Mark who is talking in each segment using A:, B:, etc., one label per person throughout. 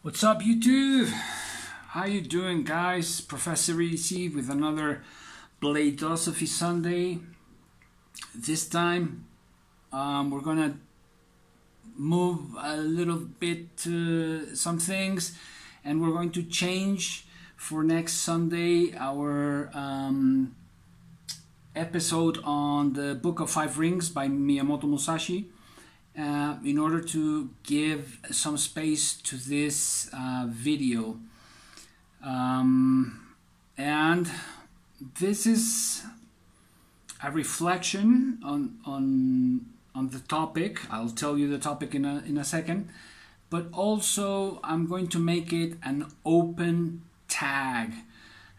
A: What's up YouTube? How you doing guys? Professor EDC with another Blade Philosophy Sunday. This time um, we're gonna move a little bit to some things and we're going to change for next Sunday our um, episode on the Book of Five Rings by Miyamoto Musashi uh, in order to give some space to this uh, video. Um, and this is a reflection on, on, on the topic. I'll tell you the topic in a, in a second. But also, I'm going to make it an open tag.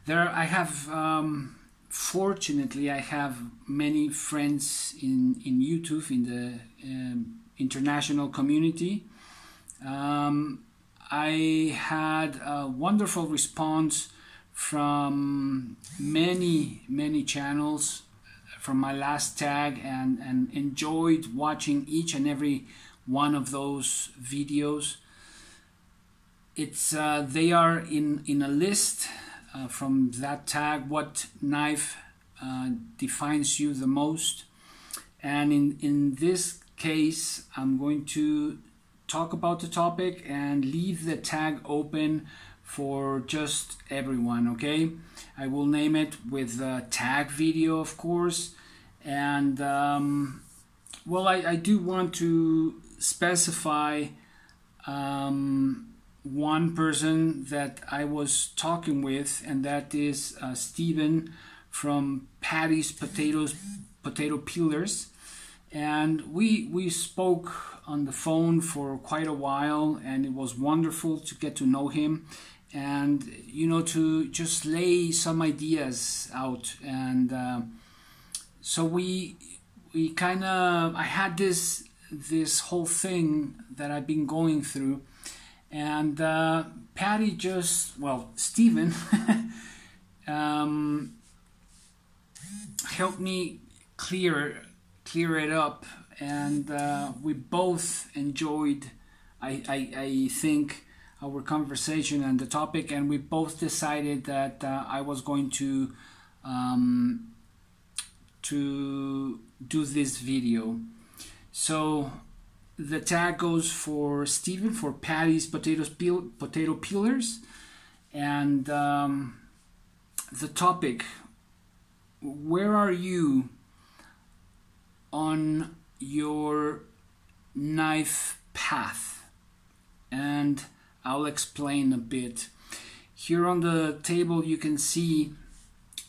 A: There, I have. Um, fortunately, I have many friends in in YouTube in the um, international community. Um, I had a wonderful response from many, many channels from my last tag and, and enjoyed watching each and every one of those videos. It's uh, they are in, in a list uh, from that tag what knife uh, defines you the most and in, in this case, I'm going to talk about the topic and leave the tag open for just everyone, okay? I will name it with a tag video, of course. And, um, well, I, I do want to specify um, one person that I was talking with, and that is uh, Stephen from Patty's Potatoes Potato Peelers and we we spoke on the phone for quite a while and it was wonderful to get to know him and you know to just lay some ideas out. And uh, so we we kind of i had this this whole thing that i've been going through. And uh, patty just well stephen um, helped me clear clear it up, and uh, we both enjoyed. I, I, I think our conversation and the topic, and we both decided that uh, I was going to um, to do this video. So the tag goes for Stephen for Patty's potatoes peel, potato peelers, and um, the topic. Where are you on your knife path and I'll explain a bit. Here on the table you can see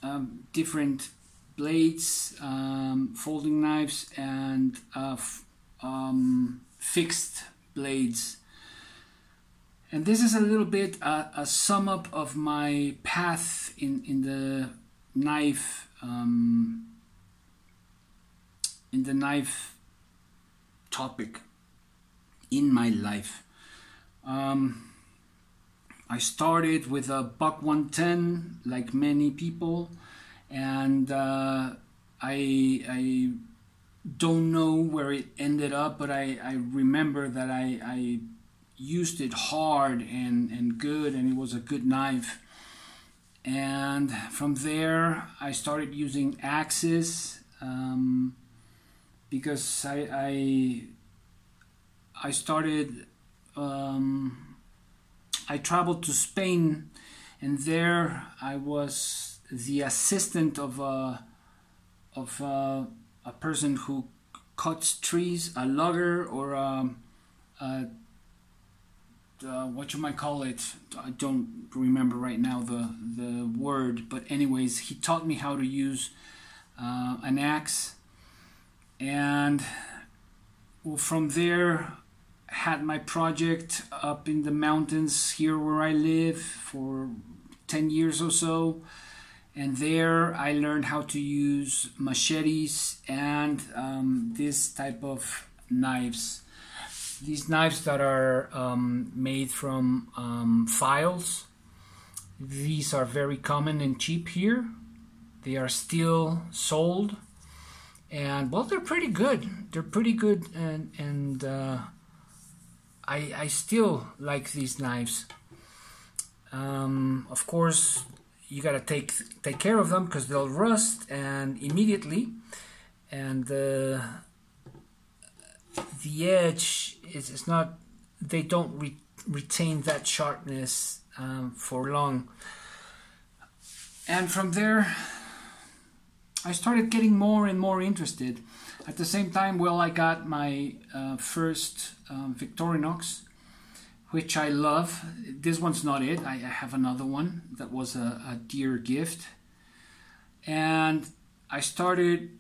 A: um, different blades, um, folding knives and uh, um, fixed blades. And this is a little bit a, a sum up of my path in, in the knife um, the knife topic in my life. Um, I started with a buck 110, like many people, and uh, I I don't know where it ended up, but I, I remember that I, I used it hard and, and good, and it was a good knife. And from there, I started using axes. Um, because I I, I started um, I traveled to Spain and there I was the assistant of a of a, a person who cuts trees, a logger or a, a uh, what you might call it. I don't remember right now the the word, but anyways, he taught me how to use uh, an axe and well, from there had my project up in the mountains here where I live for 10 years or so. And there I learned how to use machetes and um, this type of knives. These knives that are um, made from um, files. These are very common and cheap here. They are still sold and well they're pretty good they're pretty good and and uh, I, I still like these knives. Um, of course, you gotta take take care of them because they'll rust and immediately, and uh, the edge is, is not. They don't re retain that sharpness um, for long. And from there, I started getting more and more interested. At the same time, well, I got my uh, first um, Victorinox, which I love. This one's not it. I, have another one that was a, a dear gift. And I started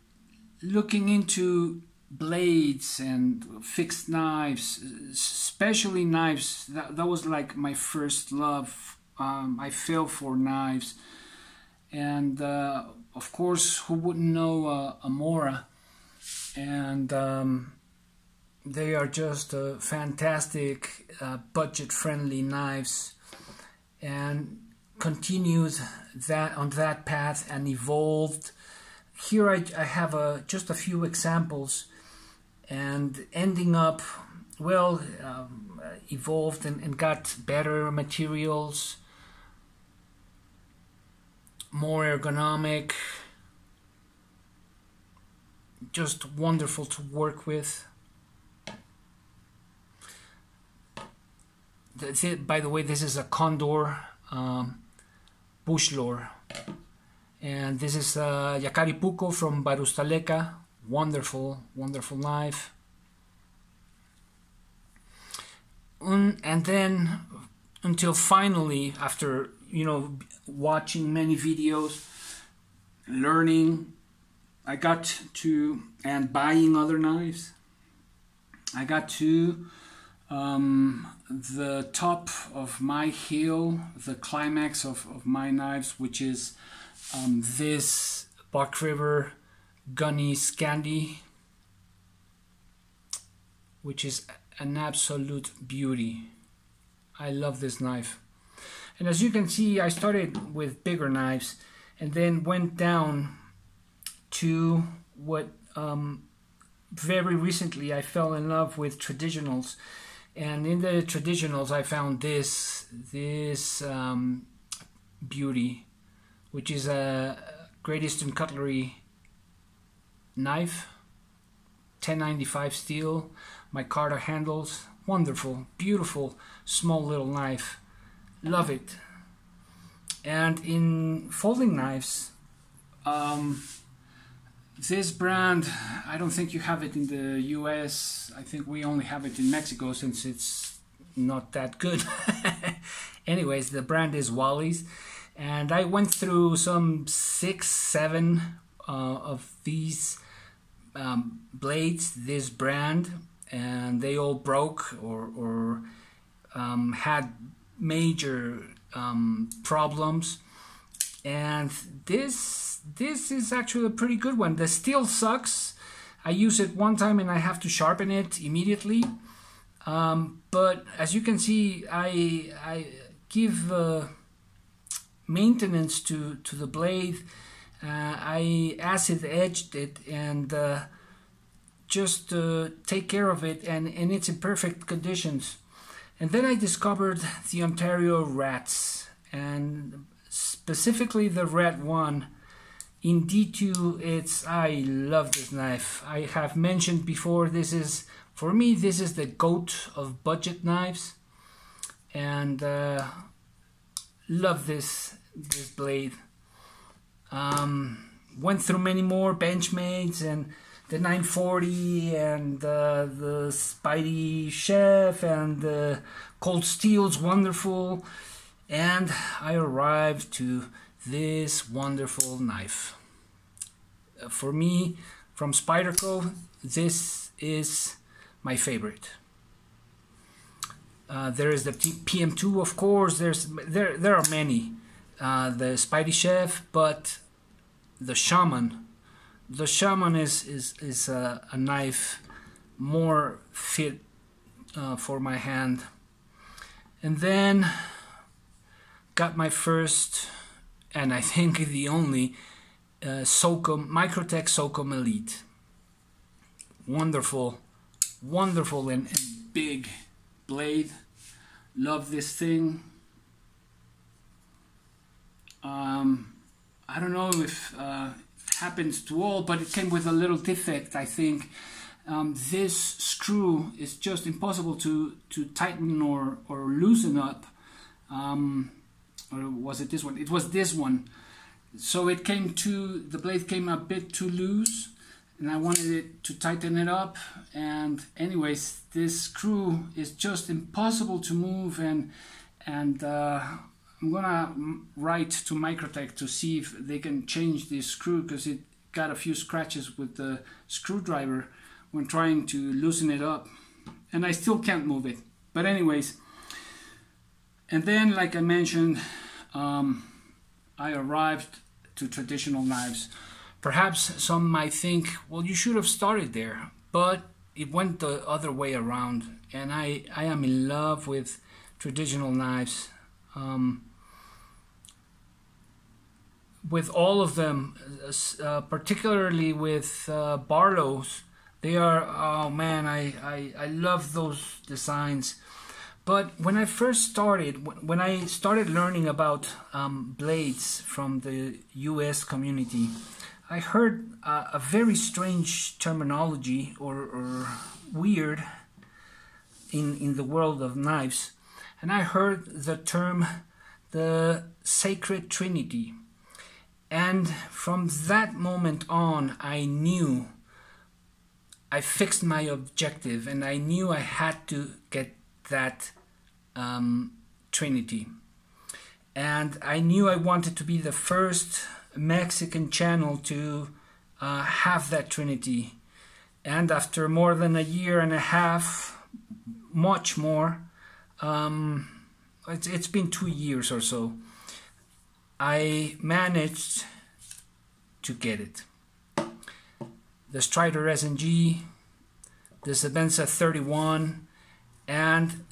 A: looking into blades and fixed knives, especially knives. That, that was like my first love. Um, I fell for knives. And uh, of course, who wouldn't know uh, Amora? And um, they are just uh, fantastic, uh, budget-friendly knives, and continued that on that path and evolved. Here I, I have a, uh, just a few examples, and ending up well um, evolved and, and got better materials, more ergonomic, just wonderful to work with. That's it. by the way, this is a Condor um. And this is uh, Yakari Puko from Barustaleca. Wonderful, wonderful knife. And then until finally, after you know watching many videos, learning, I got to and buying other knives. I got to um, the top of my hill, the climax of, of my knives, which is um, this Bark River Gunny Scandi, which is an absolute beauty. I love this knife. And as you can see, I started with bigger knives and then went down to what um, very recently I fell in love with traditionals. And in the traditionals I found this this um, beauty which is a Great Eastern Cutlery knife 1095 steel micarta handles wonderful beautiful small little knife love it and in folding knives um, this brand, I don't think you have it in the US. I think we only have it in Mexico since it's not that good. Anyways, the brand is Wally's. And I went through some six, seven uh, of these um, blades, this brand, and they all broke or, or um, had major um, problems. And this this is actually a pretty good one. The steel sucks. I use it one time and I have to sharpen it immediately. Um, but as you can see, I, I give uh, maintenance to, to the blade. Uh, I acid edged it and uh, just uh, take care of it and, and it's in perfect conditions. And then I discovered the Ontario rats and specifically the red one in D2 it's I love this knife. I have mentioned before this is for me this is the goat of budget knives. And uh, love this this blade. Um, went through many more Benchmade's and the 940 and uh, the Spydie Chef and the Cold Steel's wonderful and I arrived to this wonderful knife. Uh, for me, from Spyderco, this is my favorite. Uh, there is the PM2, of course. There's there there are many. Uh, the Spydie Chef, but the Shaman, the Shaman is is is a, a knife more fit uh, for my hand. And then got my first and I think the only uh, SOCOM, Microtech SOCOM Elite. Wonderful, wonderful and, and big blade. Love this thing. Um, I don't know if uh, happens to all, but it came with a little defect, I think. Um, this screw is just impossible to, to tighten or, or loosen up. Um, or was it this one? It was this one. So it came to, the blade came a bit too loose and I wanted it to tighten it up and anyways this screw is just impossible to move and and uh, I'm gonna write to Microtech to see if they can change this screw because it got a few scratches with the screwdriver when trying to loosen it up and I still can't move it. But anyways and then like I mentioned um, I arrived to traditional knives. Perhaps some might think well you should have started there but it went the other way around and I, I am in love with traditional knives. Um, with all of them, uh, particularly with uh, Barlow's, they are oh man, I, I I love those designs. But when I first started, when I started learning about um, blades from the U.S. community, I heard uh, a very strange terminology or, or weird in in the world of knives, and I heard the term the sacred trinity and from that moment on, I knew I fixed my objective and I knew I had to get that um, Trinity. And I knew I wanted to be the first Mexican channel to uh, have that Trinity. And after more than a year and a half, much more, um, it's, it's been two years or so. I managed to get it. The Strider SNG, the Sebenza 31, and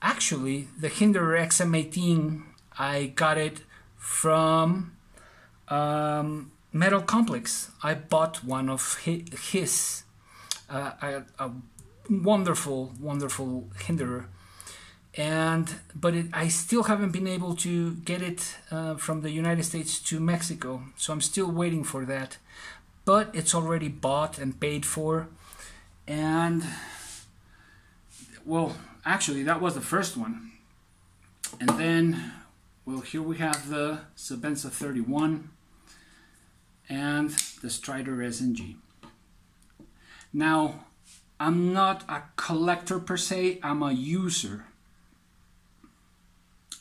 A: actually the Hinderer XM18, I got it from um, Metal Complex. I bought one of his, uh, a, a wonderful, wonderful Hinderer and but it, I still haven't been able to get it uh, from the United States to Mexico, so I'm still waiting for that. But it's already bought and paid for, and well, actually, that was the first one, and then well, here we have the Sebenza 31 and the Strider SNG. Now, I'm not a collector per se, I'm a user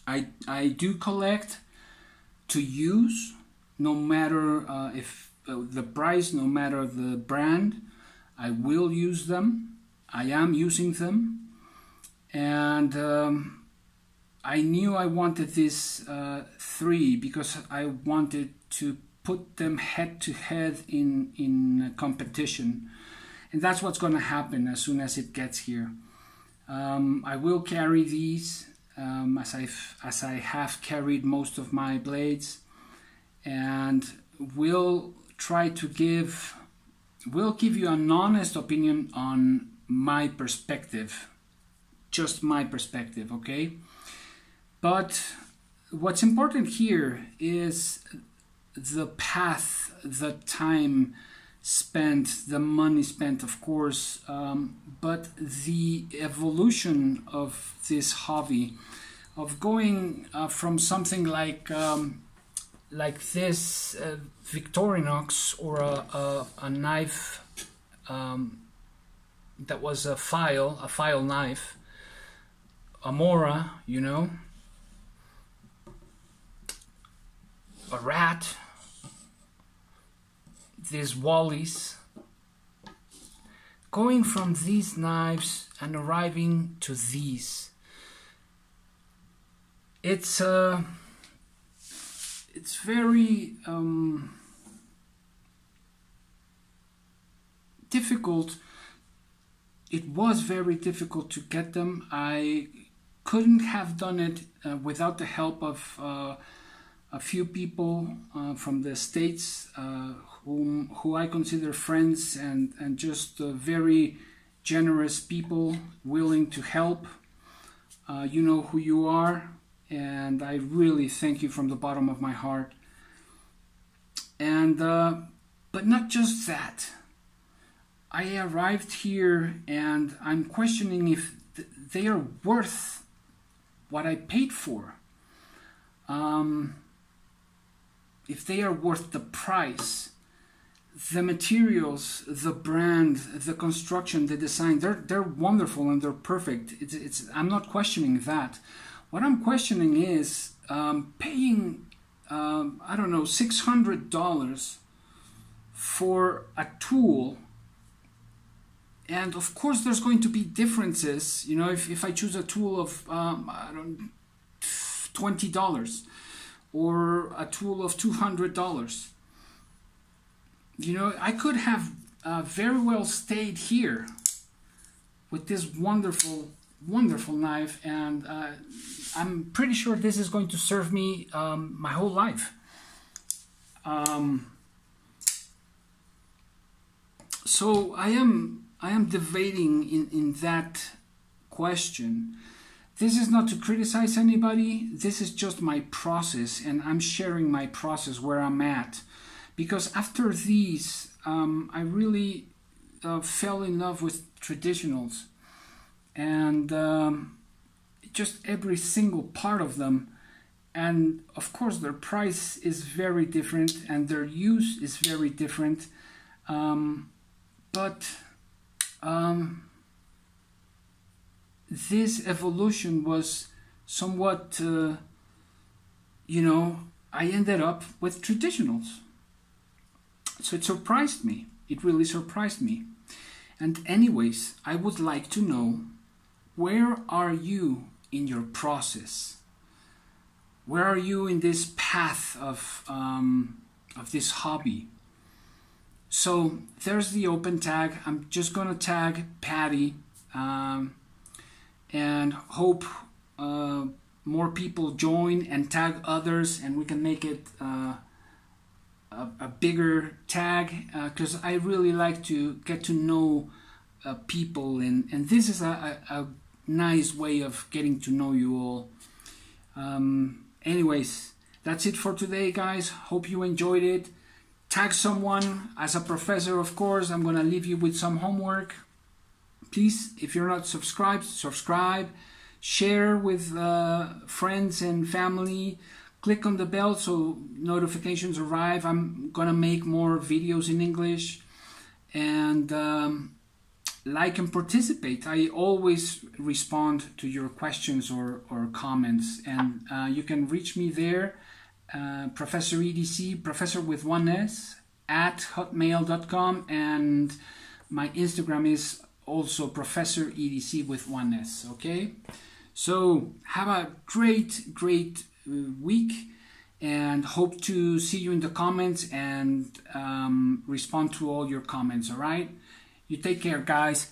A: I, I do collect to use no matter uh, if uh, the price, no matter the brand. I will use them. I am using them. And um, I knew I wanted these uh, three because I wanted to put them head to head in, in competition. And that's what's going to happen as soon as it gets here. Um, I will carry these um, as I as I have carried most of my blades, and will try to give will give you an honest opinion on my perspective, just my perspective, okay? But what's important here is the path, the time spent, the money spent, of course, um, but the evolution of this hobby, of going uh, from something like um, like this uh, Victorinox or a, a, a knife um, that was a file, a file knife, Amora, you know, a rat these Wallis, going from these knives and arriving to these. It's uh, it's very um, difficult. It was very difficult to get them. I couldn't have done it uh, without the help of uh, a few people uh, from the states uh, whom who I consider friends and and just uh, very generous people willing to help. Uh, you know who you are, and I really thank you from the bottom of my heart. And uh, but not just that. I arrived here and I'm questioning if th- they are worth what I paid for. Um, if they are worth the price the materials, the brand, the construction, the design, they're they're wonderful and they're perfect. It's, it's I'm not questioning that. What I'm questioning is um, paying um, I don't know six hundred dollars for a tool. And of course, there's going to be differences. You know, if, if I choose a tool of um, I don't twenty dollars, or a tool of two hundred dollars you know, I could have uh, very well stayed here with this wonderful, wonderful knife, and uh, I'm pretty sure this is going to serve me um, my whole life. Um, so I am I am debating in, in that question. This is not to criticize anybody. This is just my process, and I'm sharing my process where I'm at because after these, um, I really uh, fell in love with traditionals, and um, just every single part of them. And of course, their price is very different, and their use is very different. Um, but um, this evolution was somewhat, uh, you know, I ended up with traditionals so it surprised me. It really surprised me. And, anyways, I would like to know where are you in your process? Where are you in this path of, um, of this hobby? So there's the open tag. I'm just gonna tag Patty um, and hope uh, more people join and tag others, and we can make it uh, a, a bigger tag because uh, I really like to get to know uh, people and, and this is a, a, a, nice way of getting to know you all. Um, anyways, that's it for today, guys. Hope you enjoyed it. Tag someone as a professor, of course. I'm gonna leave you with some homework. Please, if you're not subscribed, subscribe. Share with uh, friends and family click on the bell so notifications arrive. I'm gonna make more videos in English and um, like and participate. I always respond to your questions or, or comments, and uh, you can reach me there, uh, Professor EDC, Professor with one S, at hotmail.com, and my Instagram is also Professor EDC with one S. Okay, so have a great, great week and hope to see you in the comments and um, respond to all your comments all right? You take care guys.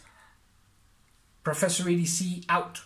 A: Professor EDC out